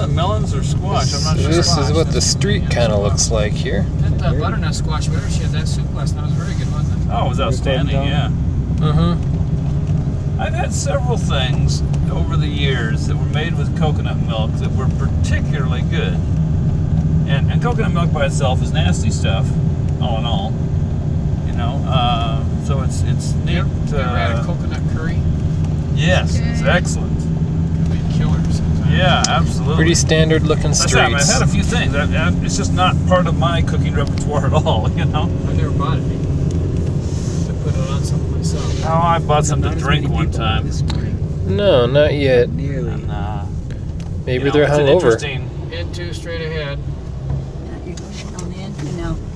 Uh, melons or squash? I'm not sure. this is what the street kind of looks like here. That uh, butternut squash, whatever she had that soup last night It was very good, wasn't it? Oh, it was outstanding. Yeah. Mm-hmm. I've had several things over the years that were made with coconut milk that were particularly good. And, and coconut milk by itself is nasty stuff, all in all. You know, uh, so it's it's neat. You ever, you ever had a uh, coconut curry? yes, it's excellent absolutely. Pretty standard looking streets. I've had a few things. I, I, it's just not part of my cooking repertoire at all, you know? I never bought any. I put it on something myself. Oh, I bought some to drink one time. No, not yet. Nearly. And, uh, Maybe you know, they're hungover. Interesting. In two straight ahead. Yeah, you're going on the you now.